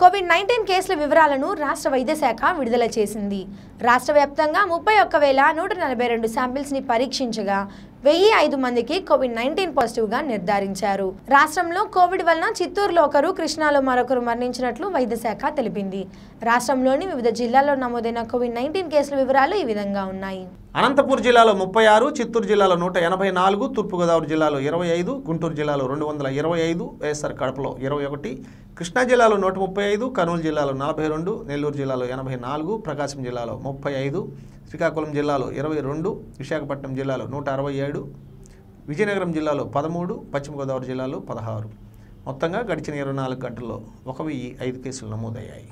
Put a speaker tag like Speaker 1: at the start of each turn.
Speaker 1: Covid nineteen కేసుల వివరాలను రాష్ట్ర వైద్య శాఖ విడుదల చేసింది. రాష్ట్ర వ్యాప్తంగా ముప్పై ఒక్క వేల నూట నలభై రెండు శాంపిల్స్ని పరీక్షించగా వెయ్యి ఐదు మందికి కోవిడ్ నైన్టీన్ పాజిటివ్గా నిర్ధారించారు. రాష్ట్రంలో కోవిడ్ వలన చిత్తూరులో ఒకరు కృష్ణాలో మరొకరు మరణించినట్లు వైద్య శాఖ తెలిపింది. రాష్ట్రంలోని వివిధ జిల్లాల్లో నమోదైన కోవిడ్ నైన్టీన్ కేసుల వివరాలు ఈ విధంగా ఉన్నాయి.
Speaker 2: అనంతపూర్ జిల్లాలో ముప్పై ఆరు చిత్తూరు జిల్లాలో నూట ఎనభై నాలుగు తూర్పుగోదావరి జిల్లాలో ఇరవై ఐదు గుంటూరు జిల్లాలో రెండు వందల ఇరవై ఐదు వైఎస్ఆర్ కడపలో ఇరవై ఒకటి కృష్ణా జిల్లాలో నూట ముప్పై ఐదు కర్నూలు జిల్లాలో నలభై రెండు నెల్లూరు జిల్లాలో ఎనభై నాలుగు ప్రకాశం జిల్లాలో ముప్పై ఐదు శ్రీకాకుళం జిల్లాలో ఇరవై రెండు విశాఖపట్నం జిల్లాలో నూట అరవై ఏడు విజయనగరం జిల్లాలో పదమూడు పశ్చిమ గోదావరి జిల్లాలో పదహారు. మొత్తంగా గడిచిన ఇరవై నాలుగు గంటల్లో ఒక వెయ్యి ఐదు కేసులు నమోదయ్యాయి.